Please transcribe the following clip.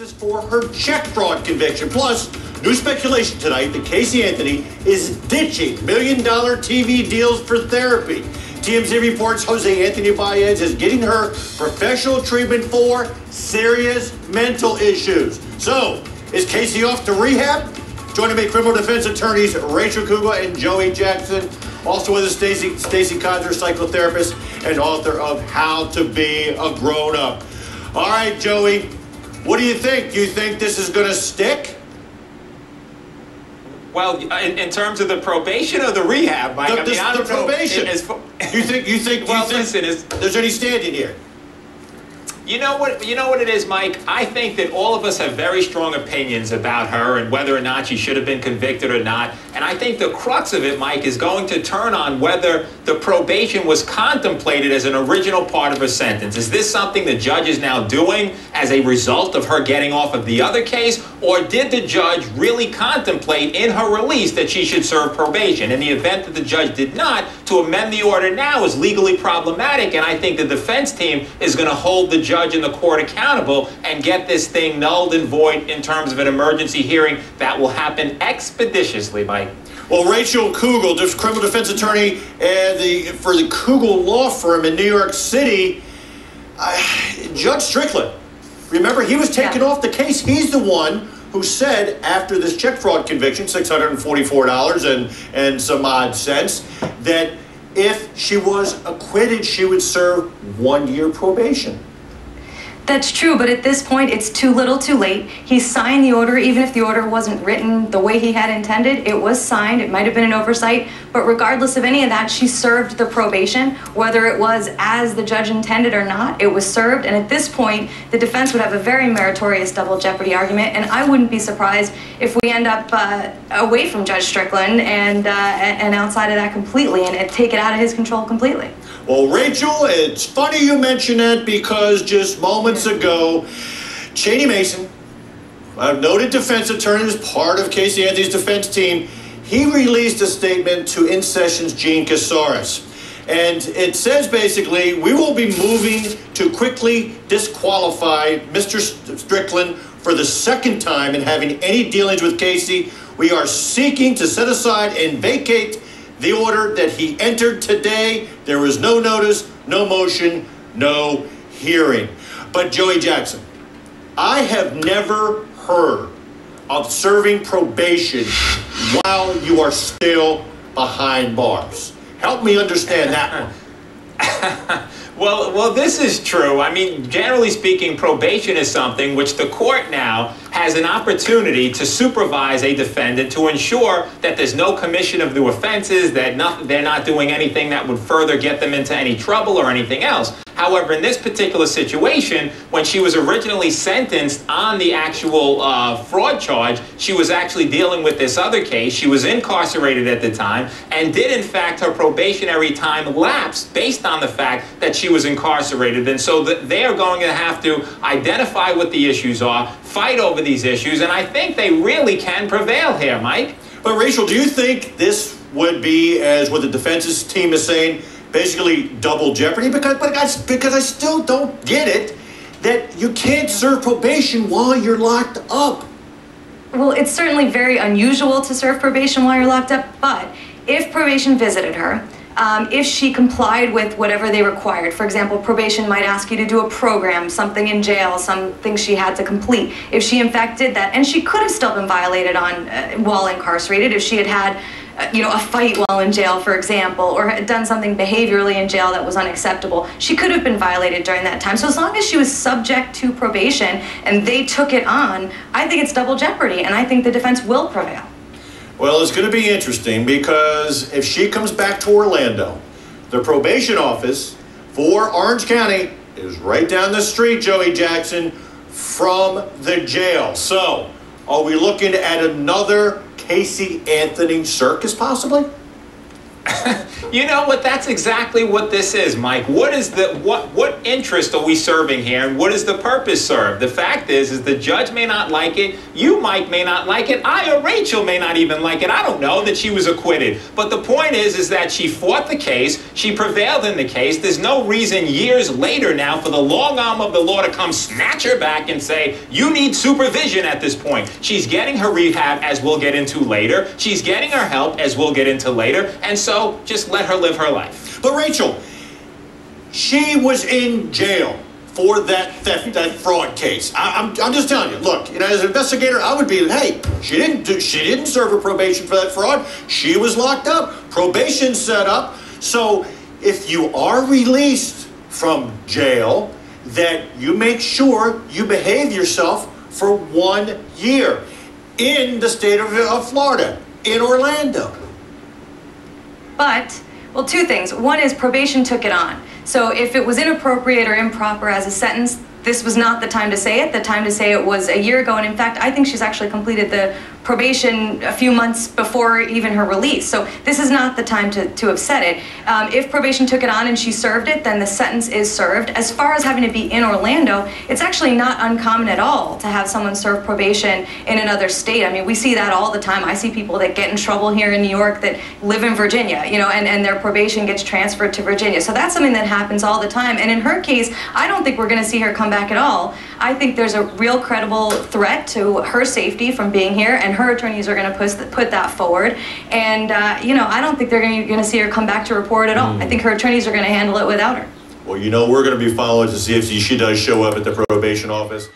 Is for her check fraud conviction. Plus, new speculation tonight that Casey Anthony is ditching million dollar TV deals for therapy. TMZ reports Jose Anthony Baez is getting her professional treatment for serious mental issues. So, is Casey off to rehab? Joining me, criminal defense attorneys Rachel Kuba and Joey Jackson. Also with us, Stacy Stacy psychotherapist and author of How to Be a Grown Up. All right, Joey, what do you think? You think this is going to stick? Well, in, in, terms of the probation or the rehab, Mike, the, I mean, I don't the probation. Know, you think you think? well, you think listen, there's any standing here? You know what? You know what it is, Mike. I think that all of us have very strong opinions about her and whether or not she should have been convicted or not. And I think the crux of it, Mike, is going to turn on whether the probation was contemplated as an original part of her sentence. Is this something the judge is now doing as a result of her getting off of the other case, or did the judge really contemplate in her release that she should serve probation? In the event that the judge did not, to amend the order now is legally problematic, and I think the defense team is going to hold the judge judge and the court accountable and get this thing nulled and void in terms of an emergency hearing that will happen expeditiously, Mike. Well, Rachel Kugel, just criminal defense attorney uh, the, for the Kugel Law Firm in New York City, uh, Judge Strickland, remember, he was taken yeah. off the case. He's the one who said after this check fraud conviction, $644 and, and some odd cents, that if she was acquitted, she would serve one year probation. That's true, but at this point, it's too little too late. He signed the order, even if the order wasn't written the way he had intended. It was signed. It might have been an oversight, but regardless of any of that, she served the probation, whether it was as the judge intended or not. It was served, and at this point, the defense would have a very meritorious double jeopardy argument, and I wouldn't be surprised if we end up uh, away from Judge Strickland and uh, and outside of that completely, and take it out of his control completely. Well, Rachel, it's funny you mention that because just moments ago, Cheney Mason, a noted defense attorney as part of Casey Anthony's defense team, he released a statement to In Session's Jean Casarez. And it says basically, we will be moving to quickly disqualify Mr. Strickland for the second time in having any dealings with Casey. We are seeking to set aside and vacate the order that he entered today. There was no notice, no motion, no hearing. But Joey Jackson, I have never heard of serving probation while you are still behind bars. Help me understand that one. Well, well, this is true. I mean, generally speaking, probation is something which the court now has an opportunity to supervise a defendant to ensure that there's no commission of new offenses, that not, they're not doing anything that would further get them into any trouble or anything else. However, in this particular situation, when she was originally sentenced on the actual uh, fraud charge, she was actually dealing with this other case. She was incarcerated at the time and did, in fact, her probationary time lapse based on the fact that she was incarcerated. And so that they are going to have to identify what the issues are, fight over these issues, and I think they really can prevail here, Mike. But Rachel, do you think this would be, as what the defense's team is saying, basically double jeopardy because but I, because I still don't get it that you can't serve probation while you're locked up. Well, it's certainly very unusual to serve probation while you're locked up, but if probation visited her, um, if she complied with whatever they required. For example, probation might ask you to do a program, something in jail, something she had to complete. If she in fact did that, and she could have still been violated on uh, while incarcerated if she had had you know, a fight while in jail, for example, or had done something behaviorally in jail that was unacceptable, she could have been violated during that time. So as long as she was subject to probation and they took it on, I think it's double jeopardy, and I think the defense will prevail. Well, it's going to be interesting because if she comes back to Orlando, the probation office for Orange County is right down the street, Joey Jackson, from the jail. So, are we looking at another Casey Anthony circus, possibly? You know what? That's exactly what this is, Mike. What is the what what interest are we serving here, and what is the purpose served? The fact is, is the judge may not like it. You, Mike, may not like it. I or Rachel may not even like it. I don't know that she was acquitted. But the point is, is that she fought the case. She prevailed in the case. There's no reason years later now for the long arm of the law to come snatch her back and say you need supervision at this point. She's getting her rehab, as we'll get into later. She's getting her help, as we'll get into later. And so, just let her live her life. But Rachel, she was in jail for that theft, that fraud case. I, am I'm, I'm just telling you. Look, you know, as an investigator, I would be, hey, she didn't do, she didn't serve her probation for that fraud. She was locked up. Probation set up. So if you are released from jail, that you make sure you behave yourself for one year in the state of, of Florida, in Orlando. But, well, two things. One is probation took it on. So if it was inappropriate or improper as a sentence, this was not the time to say it. The time to say it was a year ago. And in fact, I think she's actually completed the probation a few months before even her release. So this is not the time to, to have said it. Um, if probation took it on and she served it, then the sentence is served. As far as having to be in Orlando, it's actually not uncommon at all to have someone serve probation in another state. I mean, we see that all the time. I see people that get in trouble here in New York that live in Virginia, you know, and, and their probation gets transferred to Virginia. So that's something that happens all the time. And in her case, I don't think we're going to see her come back at all. I think there's a real credible threat to her safety from being here and her attorneys are going to put, put that forward. And, uh, you know, I don't think they're going to see her come back to report at all. Mm. I think her attorneys are going to handle it without her. Well, you know, we're going to be following to see if she does show up at the probation office.